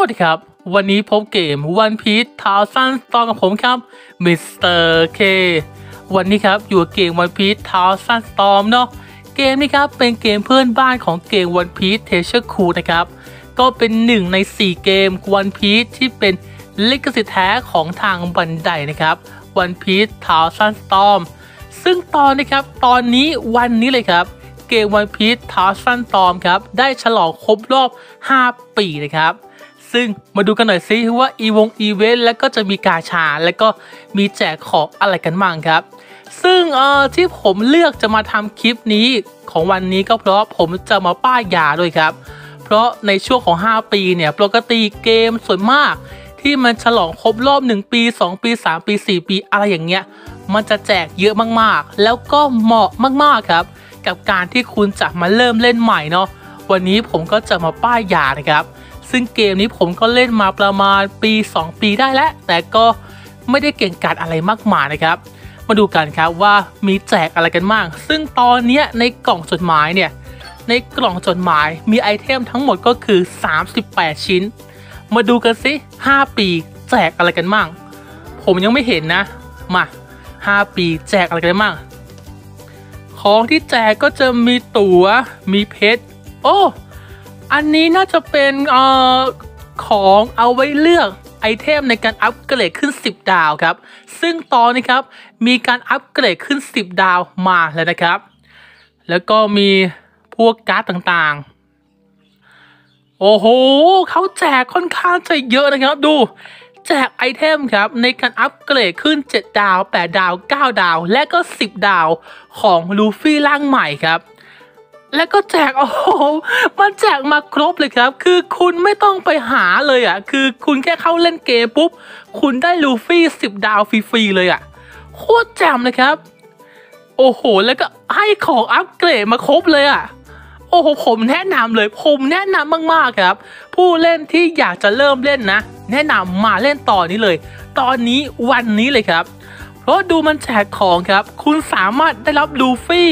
สวัสดีครับ วันนี้พบเกม One Piece Thousand Storm กับผมครับ Mr. K วันนี้ครับอยู่เกม One Piece Thousand Storm เนาะเกมนี้ครับเป็นเกมเพื่อนบ้านของเกม One Piece Treasure Cruise นะครับ ก็เป็นหนึ่งใน 4 เกม One Piece ที่เป็นลิขสิทธิ์แท้ของทาง Bandai นะครับ One Piece Thousand Storm ซึ่งตอนนี้ครับ ตอนนี้วันนี้เลยครับ เกม One Piece Thousand Storm ครับ ได้ฉลองครบรอบ 5 ปีนะครับ ซึ่งมาดูกันหน่อยซิว่าอีวงอีเวนต์แล้วก็จะมีกาชา แล้วก็มีแจกของอะไรกันบ้างครับ ซึ่งเอ่อที่ผมเลือกจะมาทำคลิปนี้ของวันนี้ก็เพราะผมจะมาป้ายยาด้วยครับ เพราะในช่วงของ 5 ปีเนี่ยปกติเกมส่วนมาก ที่มันฉลองครบรอบ 1 ปี 2 ปี 3 ปี 4 ปีอะไรอย่างเงี้ยมันจะแจกเยอะมากๆ แล้วก็เหมาะมากๆครับ กับการที่คุณจะมาเริ่มเล่นใหม่เนาะวันนี้ผมก็จะมาป้ายยานะครับ ซึ่งเกมนี้ผมก็เล่นมาประมาณปี 2 ปีได้แล้ว แต่ก็ไม่ได้เก่งกาจอะไรมากมายนะครับ มาดูกันครับว่ามีแจกอะไรกันบ้าง ซึ่งตอนนี้ในกล่องจดหมายเนี่ย ในกล่องจดหมายมีไอเทมทั้งหมดก็คือ 38 ชิ้น มาดูกันสิ 5 ปีแจกอะไรกันบ้าง ผมยังไม่เห็นนะ มา 5 ปีแจกอะไรกันบ้าง ของที่แจกก็จะมีตัว๋ว มีเพชร โอ้ อันนี้น่าจะเป็นเอ่อของเอาไว้เลือกไอเทมในการอัปเกรดขึ้น 10 ดาวครับ ซึ่งตอนนี้ครับมีการอัปเกรดขึ้น 10 ดาวมาแล้วนะครับ แล้วก็มีพวกการ์ดต่างๆ โอ้โหเขาแจกค่อนข้างจะเยอะนะครับดู แจกไอเทมครับในการอัปเกรดขึ้น 7 ดาว 8 ดาว 9 ดาว และก็ 10 ดาวของลูฟี่ร่างใหม่ครับ แล้วก็แจกโอ้โหมันแจกมาครบเลยครับ คือคุณไม่ต้องไปหาเลยอะ คือคุณแค่เข้าเล่นเกมปุ๊บ คุณได้ลูฟี่สิบดาวฟรีๆเลยอะ โคตรแจ่มเลยครับ โอ้โห แล้วก็ให้ของอัปเกรดมาครบเลยอะ โอ้โห ผมแนะนำเลย ผมแนะนำมากๆครับ ผู้เล่นที่อยากจะเริ่มเล่นนะ แนะนำมาเล่นตอนนี้เลย ตอนนี้วันนี้เลยครับ เพราะดูมันแจกของครับ คุณสามารถได้รับลูฟี่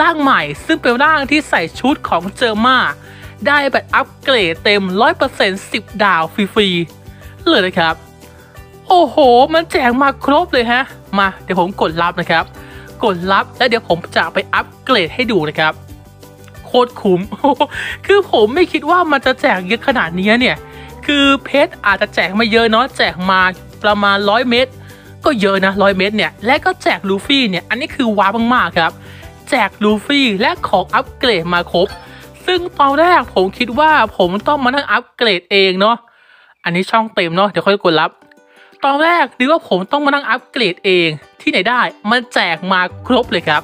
ร่างใหม่ซึ่งเป็นร่างที่ใส่ชุดของเจอร์มาได้แบบอัปเกรดเต็ม 100% 10 ดาวฟรีๆ เลยนะครับ โอ้โห มันแจกมาครบเลยฮะ มาเดี๋ยวผมกดรับนะครับ กดรับแล้วเดี๋ยวผมจะไปอัปเกรดให้ดูนะครับ โคตรคุ้ม คือผมไม่คิดว่ามันจะแจกเยอะขนาดนี้เนี่ย คือเพชรอาจจะแจกไม่เยอะเนาะ แจกมาประมาณ 100 เม็ดก็เยอะนะ 100 เม็ดเนี่ย และก็แจกลูฟี่เนี่ย อันนี้คือว้าวมากๆครับ แจกลูฟี่และของอัปเกรดมาครบ ซึ่งตอนแรกผมคิดว่าผมต้องมานั่งอัปเกรดเองเนาะอันนี้ช่องเต็มเนาะเดี๋ยวค่อยกดรับ ตอนแรกนึกว่าผมต้องมานั่งอัปเกรดเองที่ไหนได้มันแจกมาครบเลยครับ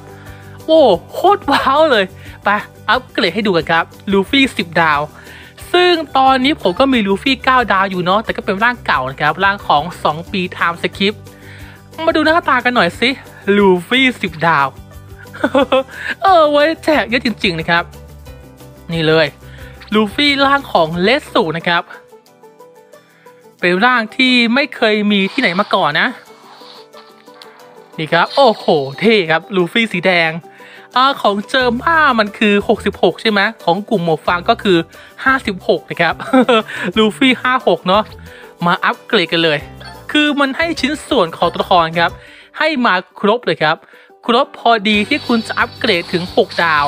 โอ้โคตร wow เลยไปอัปเกรดให้ดูกันครับลูฟี่10 ดาว ซึ่งตอนนี้ผมก็มีลูฟี่9 ดาวอยู่เนาะแต่ก็เป็นร่างเก่านะครับร่างของ 2 ปี time skip มาดูหน้าตากันหน่อยสิลูฟี่10 ดาว เออไว้แจกเยอะจริง ๆ นะครับ นี่เลย ลูฟี่ร่างของเลสสูนะครับ เป็นร่างที่ไม่เคยมีที่ไหนมาก่อนนะ นี่ครับ โอ้โห เท่ครับ ลูฟี่สีแดงอของเจอม่ามันคือ 66 ใช่ไหมของกลุ่มหมวกฟางก็คือ 56 นะครับ ลูฟี่ 56 เนาะมาอัปเกรดกันเลย คือมันให้ชิ้นส่วนของตัวละครครับ ให้มาครบเลยครับ ครบพอดีที่คุณจะอัปเกรดถึง 6 ดาว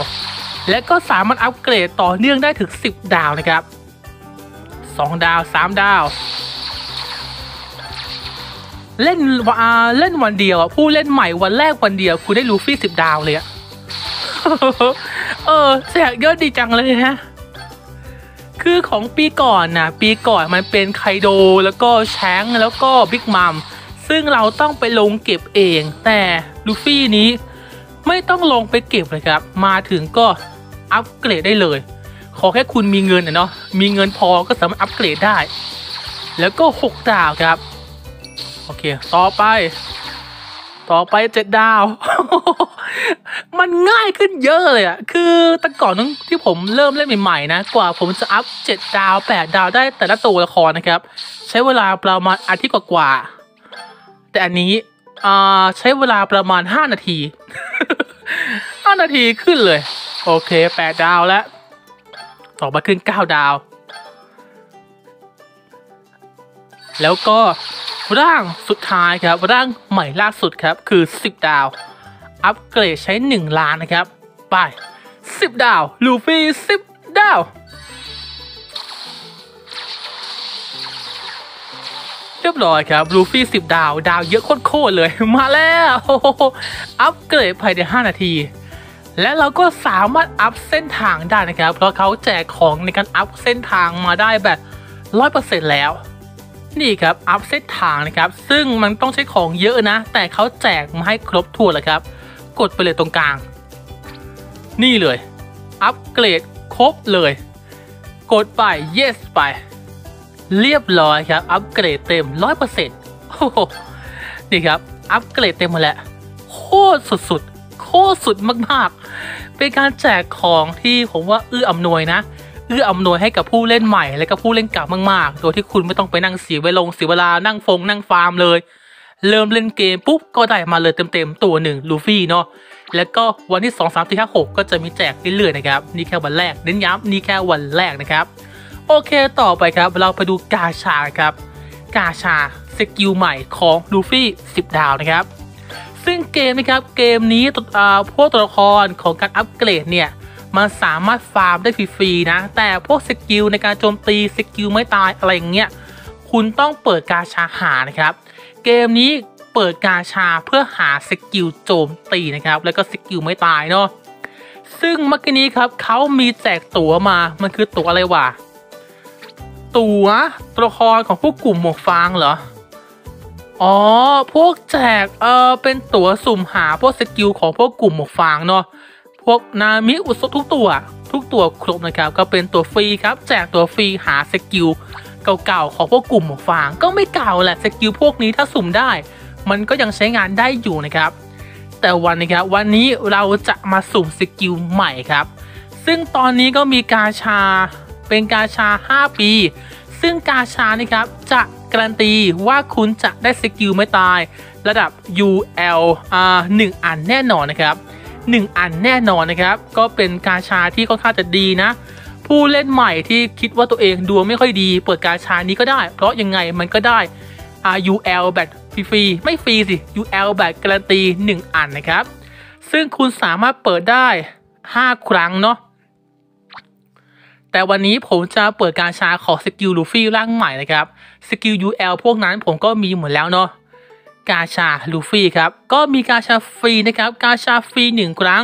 และก็สามารถอัปเกรดต่อเนื่องได้ถึง 10 ดาวนะครับ 2 ดาว 3 ดาว เล่นวเล่นวันเดียวผู้เล่นใหม่วันแรกวันเดียว คุณได้ลูฟี่สิบดาวเลยอะเออแจกเยอะดีจังเลยฮะคือของปีก่อนนะปีก่อนมันเป็นไคโดแล้วก็แชงแล้วก็บิ๊กมัม ซึ่งเราต้องไปลงเก็บเอง แต่ลูฟี่นี้ไม่ต้องลงไปเก็บเลยครับ มาถึงก็อัปเกรดได้เลย ขอแค่คุณมีเงินนะเนาะมีเงินพอก็สามารถอัปเกรดได้ แล้วก็ 6 ดาวครับ โอเค ต่อไป ต่อไปเจ็ดดาว มันง่ายขึ้นเยอะเลยอะคือแต่ก่อนที่ผมเริ่มเล่นใหม่ๆนะ กว่าผมจะอัพเจ็ดดาวแปดดาวได้แต่ละตัวละครนะครับ ใช้เวลาประมาณอาทิตย์กว่าๆ แต่อันนี้อ่าใช้เวลาประมาณห้านาทีห้านาทีขึ้นเลย โอเคแปดดาวแล้ว ต่อมาขึ้นเก้าดาว แล้วก็ร่างสุดท้ายครับ ร่างใหม่ล่าสุดครับ คือ 10 ดาว อัปเกรดใช้ 1 ล้านนะครับ ไป 10 ดาว ลูฟี่ 10 ดาว เรียบร้อยครับลูฟี่10ดาวดาวเยอะโคตรเลยมาแล้ว อัปเกรดภายใน 5 นาที และเราก็สามารถอัพเส้นทางได้นะครับ เพราะเขาแจกของในการอัพเส้นทางมาได้แบบ100%แล้ว นี่ครับอัพเส้นทางนะครับ ซึ่งมันต้องใช้ของเยอะนะ แต่เขาแจกมาให้ครบทั่วเลยครับ กดไปเลยตรงกลาง นี่เลย อัปเกรดครบเลย กดไป yes ไป เรียบร้อยครับ อัปเกรดเต็ม100%โอ้โหนี่ครับ อัปเกรดเต็มหมาแล้วโคตรสุดๆ โคตรสุดมากๆ เป็นการแจกของที่ผมว่าเอื้ออำนวยนะ เอื้ออำนวยให้กับผู้เล่นใหม่ และก็ผู้เล่นเก่ามากๆ โดยที่คุณไม่ต้องไปนั่งเสียเวลงเสียเวลา นั่งฟงนั่งฟาร์มเลย เริ่มเล่นเกมปุ๊บก็ได้มาเลยเต็มๆตัวหนึ่งลูฟี่เนาะ แล้วก็วันที่ 2 3 4 5 6 ก็จะมีแจกเรื่อยๆนะครับ นี่แค่วันแรก เน้นย้ำนี่แค่วันแรกนะครับ โอเคต่อไปครับ เราไปดูกาชาครับ กาชา skill ใหม่ของลูฟี่10 ดาวนะครับ ซึ่งเกมนะครับเกมนี้พวกตัวละครของการอัปเกรดเนี่ยมันสามารถฟาร์มได้ฟรีๆนะ แต่พวก skill ในการโจมตี skill ไม่ตายอะไรอย่างเงี้ยคุณต้องเปิดกาชาหานะครับ เกมนี้เปิดกาชาเพื่อหา skill โจมตีนะครับ แล้วก็ skill ไม่ตายเนาะซึ่งเมื่อกี้นี้ครับเขามีแจกตั๋วมามันคือตั๋วอะไรวะ ตัวตัวละครของพวกกลุ่มหมวกฟางเหรอ อ๋อ พวกแจก เออเป็นตั๋วสุ่มหาพวก skill ของพวกกลุ่มหมวกฟางเนาะ พวกนามิอุซป ทุกตัว ทุกตัวครบนะครับ ก็เป็นตัวฟรีครับ แจกตัวฟรีหา skill เก่าๆของพวกกลุ่มหมวกฟาง ก็ไม่เก่าแหละ skill พวกนี้ถ้าสุ่มได้ มันก็ยังใช้งานได้อยู่นะครับ แต่วันนี้ครับวันนี้เราจะมาสุ่ม skill ใหม่ครับ ซึ่งตอนนี้ก็มีกาชา เป็นกาชา 5 ปี ซึ่งกาชานี่ครับจะการันตีว่าคุณจะได้ skill ไม่ตาย ระดับ UL อ่าหนึ่งอันแน่นอนนะครับ 1 อันแน่นอนนะครับ ก็เป็นกาชาที่ค่อนข้างจะดีนะ ผู้เล่นใหม่ที่คิดว่าตัวเองดวงไม่ค่อยดี เปิดกาชานี้ก็ได้ เพราะยังไงมันก็ได้ UL แบบฟรีๆไม่ฟรีสิ UL แบบการันตี 1 อันนะครับ ซึ่งคุณสามารถเปิดได้ 5 ครั้งเนาะ แต่วันนี้ผมจะเปิดกาชาของ skill ลูฟี่ร่างใหม่นะครับสกิล UL พวกนั้นผมก็มีหมดแล้วเนาะกาชาลูฟี่ครับ ก็มีกาชาฟรีนะครับ กาชาฟรีหนึ่งครั้ง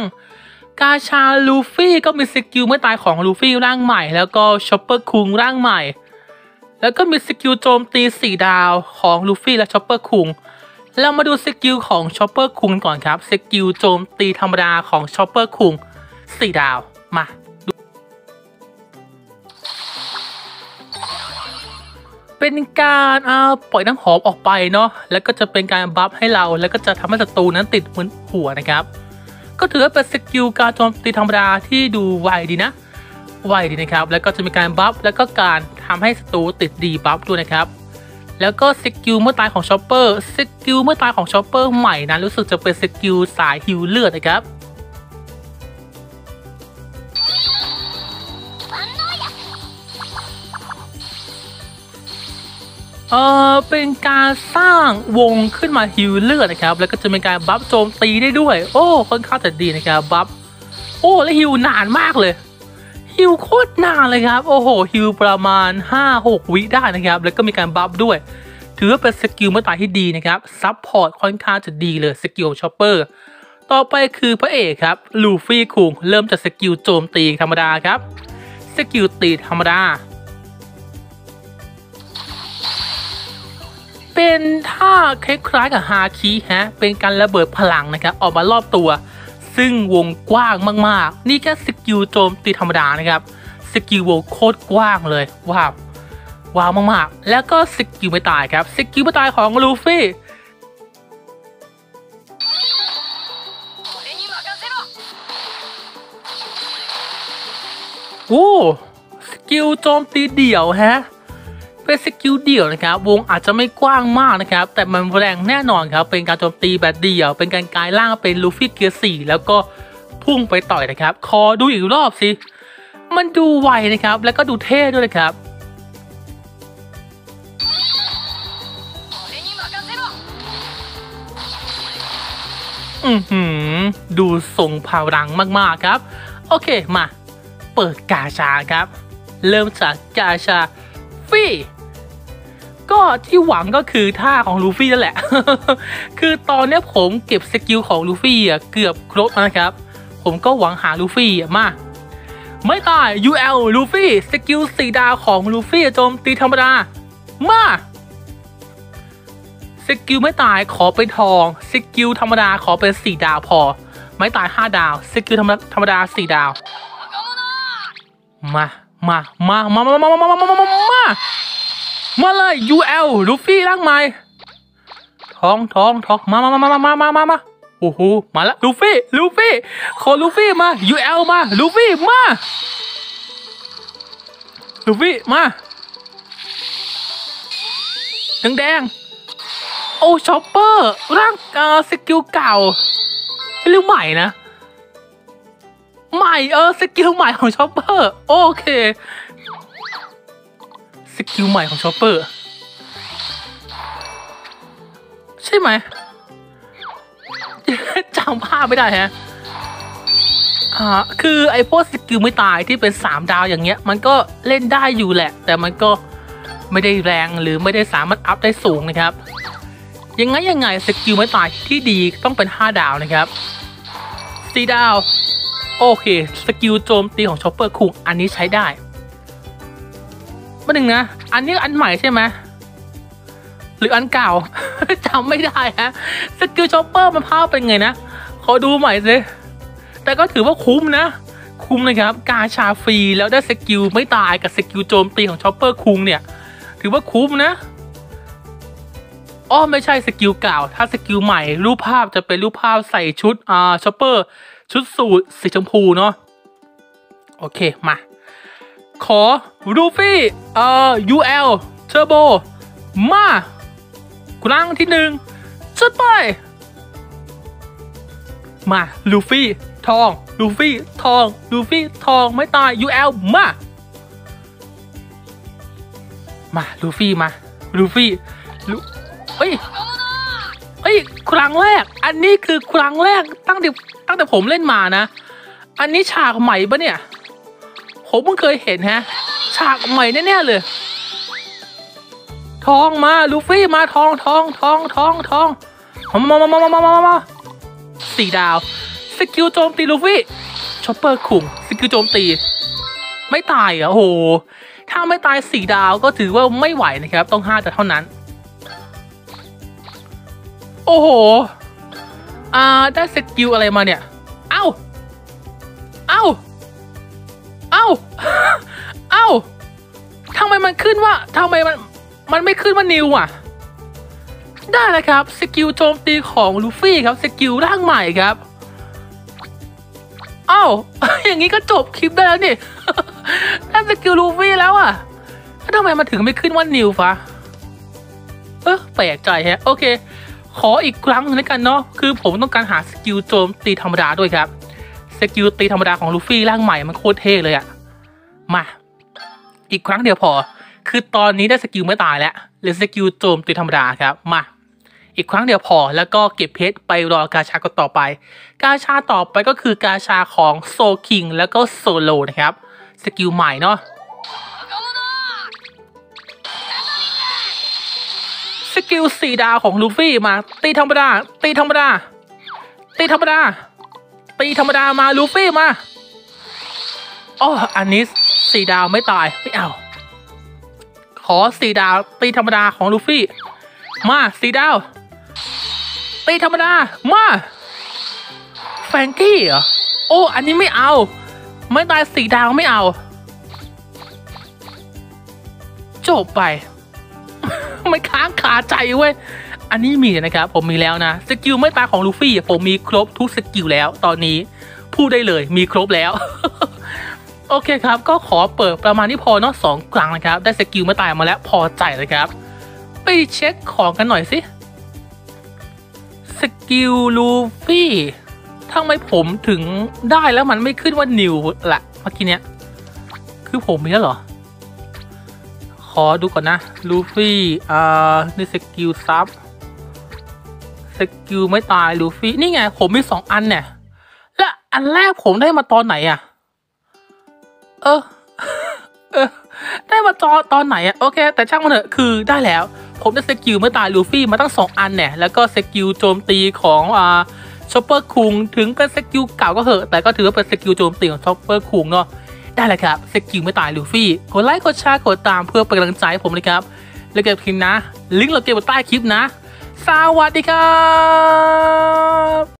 กาชาลูฟี่ก็มี skill ไม่ตายของลูฟี่ร่างใหม่ แล้วก็ชอปเปอร์คุงร่างใหม่ แล้วก็มีสกิลโจมตี4ดาวของลูฟี่และชอปเปอร์คุงเรามาดูสกิลของชอปเปอร์คุงก่อนครับ สกิลโจมตีธรรมดาของชอปเปอร์คุง4ดาว มา เป็นการเอาปล่อยน้ำหอมออกไปเนาะแล้วก็จะเป็นการ buff ให้เรา แล้วก็จะทำให้ศัตรูนั้นติดมึนหัวนะครับ ก็ถือว่าเป็นสกิลการโจมตีธรรมดาที่ดูไวดีนะไวดีนะครับ แล้วก็จะมีการ buff แล้วก็การทำให้ศัตรูติด debuff ด้วยนะครับ แล้วก็สกิลเมื่อตายของชอปเปอร์สกิลเมื่อตายของชอปเปอร์ใหม่นั้นรู้สึกจะเป็นสกิลสายฮิวเลือดนะครับ เออเป็นการสร้างวงขึ้นมาฮิวเลือดนะครับ แล้วก็จะเป็นการ buff โจมตีได้ด้วย โอ้ค่อนข้างจะดีนะครับ buffโอ้และฮิวนานมากเลยฮิวโคตรนานเลยครับ โอ้โหฮิวประมาณ 5-6 วิได้นะครับ แล้วก็มีการ buff ด้วย ถือว่าเป็นสกิลเมื่อตายที่ดีนะครับ support ค่อนข้างจะดีเลยสกิลชอปเปอร์ต่อไปคือพระเอกครับลูฟี่คุงเริ่มจากสกิลโจมตีธรรมดาครับสกิลตีธรรมดา เป็นท่าคล้ายๆกับฮาคิฮะ เป็นการระเบิดพลังนะครับออกมารอบตัว ซึ่งวงกว้างมากๆ นี่แค่สกิลโจมตีธรรมดานะครับ สกิลวงโคตรกว้างเลยว้าวว้าวมากๆ แล้วก็สกิลไม้ตายครับ สกิลไม้ตายของลูฟี่โอ้สกิลโจมตีเดี่ยวฮะ เป็นสกิลเดี่ยวนะครับวงอาจจะไม่กว้างมากนะครับแต่มันแรงแน่นอนครับเป็นการโจมตีแบบเดี่ยว เป็นการกลายร่างเป็นลูฟี่เกียร์สี่แล้วก็พุ่งไปต่อยนะครับ คอดูอีกรอบสิ มันดูไวนะครับ แล้วก็ดูเท่ด้วยนะครับอืมหือ ดูทรงพลังมากๆครับ โอเคมา เปิดกาชาครับ เริ่มจากกาชาฟี่ ก็ที่หวังก็คือท่าของลูฟี่นั่นแหละ คือตอนนี้ผมเก็บสกิลของลูฟี่อะเกือบครบนะครับ ผมก็หวังหาลูฟี่มาไม้ตาย UL ลูฟี่สกิลสี่ดาวของลูฟี่โจมตีธรรมดา มาสกิลไม้ตายขอเป็นทองสกิลธรรมดาขอเป็นสี่ดาวพอ ไม้ตายห้าดาวสกิลธรรมดาธรรมดาสี่ดาว มา มา มา มา มา มา มา มา มา มาเลย UL ลูฟี่ร่างใหม่ท้องท้องทองมามามามามามามามาโอ้โหมาแล้วลูฟี่ลูฟี่ขอลูฟี่มา UL มาลูฟี่มาลูฟี่มาแดงแดงโอ้ช็อปเปอร์ร่างเอ่อสกิลเก่าเรื่องใหม่นะ ใหม่เออสกิลใหม่ของช็อปเปอร์ โอเค สกิลใหม่ของชอปเปอร์ ใช่ไหมจำภาพไม่ได้ฮะอ่าคือไอ้พวกสกิลไม้ตายที่เป็น 3 ดาวอย่างเงี้ย มันก็เล่นได้อยู่แหละ แต่มันก็ไม่ได้แรงหรือไม่ได้สามารถ up ได้สูงนะครับ ยังไงยังไงสกิลไม้ตายที่ดีต้องเป็น 5 ดาวนะครับ4ดาว โอเค สกิลโจมตีของชอปเปอร์คุงอันนี้ใช้ได้ มาหนึ่งนะ อันนี้อันใหม่ใช่ไหมหรืออันเก่าจำไม่ได้ฮะสกิลชอปเปอร์มันภาพเป็นไงนะขอดูใหม่สิแต่ก็ถือว่าคุ้มนะ คุ้มนะครับ กาชาฟรีแล้วได้สกิลไม้ตายกับสกิลโจมตีของชอปเปอร์คุงเนี่ย ถือว่าคุ้มนะอ้อไม่ใช่สกิลเก่า ถ้าสกิลใหม่รูปภาพจะเป็นรูปภาพใส่ชุดอ่าชอปเปอร์ ชุดสูทสีชมพูเนาะโอเคมา ขอรูฟี่เอ่อ UL Turbo มาครั้งที่หนึ่งชุดไป มาลูฟี่ทองลูฟี่ทองลูฟี่ทองไม่ตาย UL มา มาลูฟี่มาลูฟี่ลูเฮ้ยเฮ้ยครั้งแรก อันนี้คือครั้งแรกตั้งแต่ตั้งแต่ผมเล่นมานะ อันนี้ฉากใหม่ปะเนี่ย ผมเพิ่งเคยเห็นฮะ ฉากใหม่แน่ๆเลย ทองมาลูฟี่มาทองทองทองทองทองมามามามามามาสี่ดาว สกิลโจมตีลูฟี่ชอปเปอร์คุงสกิลโจมตี ไม้ตายอะโอ้โห ถ้าไม้ตายสี่ดาวก็ถือว่าไม่ไหวนะครับ ต้องห้าดาวเท่านั้น โอ้โห อ่า ได้สกิลอะไรมาเนี่ย เอ้า เอ้า เอ้าเอ้าทำไมมันขึ้นว่าทำไมมันมันไม่ขึ้นว่า new อะ ได้แล้วครับสกิลโจมตีของลูฟี่ครับสกิลร่างใหม่ครับเอ้าอย่างนี้ก็จบคลิปได้แล้วนี่ได้สกิลลูฟี่แล้วอะแล้วทำไมมันถึงไม่ขึ้นว่า new ฟะเออแปลกใจฮะ โอเค ขออีกครั้งหนึ่งแล้วกันเนาะคือผมต้องการหาสกิลโจมตีธรรมดาด้วยครับสกิลตีธรรมดาของลูฟี่ร่างใหม่มันโคตรเท่เลยอะ มา อีกครั้งเดียวพอ คือตอนนี้ได้สกิลไม้ตายแล้วเหลือสกิลโจมตีธรรมดาครับ มา อีกครั้งเดียวพอ แล้วก็เก็บเพชรไปรอกาชาก็ต่อไป กาชาต่อไปก็คือกาชาของโซคิงแล้วก็โซโลนะครับ สกิลใหม่เนาะสกิลสี่ดาวของลูฟี่มา ตีธรรมดา ตีธรรมดา ตีธรรมดา ตีธรรมดามาลูฟี่มาอ๋ออันนี้ สี่ดาวไม้ตายไม่เอา ขอสี่ดาวตีธรรมดาของลูฟี่ มาสี่ดาว ตีธรรมดา มาแฟงกี้เหรอโอ้อันนี้ไม่เอา ไม้ตายสี่ดาวไม่เอา จบไปไม่ค้างคาใจเว้ยอันนี้มีนะครับ ผมมีแล้วนะ skill ไม่ตายของลูฟี่ผมมีครบทุก skill แล้ว ตอนนี้พูดได้เลยมีครบแล้ว โอเคครับ ก็ขอเปิดประมาณนี้พอเนาะสองครั้งนะครับ ได้ skill ไม่ตายมาแล้วพอใจเลยครับ ไปเช็คของกันหน่อยสิ skill ลูฟี่ทำไมผมถึงได้แล้วมันไม่ขึ้นว่า newละเมื่อกี้เนี้ย คือผมมีแล้วเหรอ ขอดูก่อนนะ ลูฟี่ อ่า ใน skill sub skill ไม่ตายลูฟี่ นี่ไง ผมมีสองอันเนี่ย และอันแรกผมได้มาตอนไหนอะ เออเออได้มาตอตอนไหนอะโอเค แต่ช่างมันเถอะคือได้แล้ว ผมได้ skill ไม่ตายลูฟี่มาตั้งสองอันเนี่ยแล้วก็ skill โจมตีของอ่าชอปเปอร์คุงถึงเป็น skill เก่าก็เหอะ แต่ก็ถือว่าเป็น skill โจมตีของชอปเปอร์คุงเนาะได้เลยครับ skill ไม่ตายลูฟี่กดไลค์กดแชร์กดตามเพื่อเป็นกำลังใจให้ผมเลยครับแล้วเก็บพิมพ์นะ ลิงก์เราเก็บบนใต้คลิปนะ สวัสดีครับ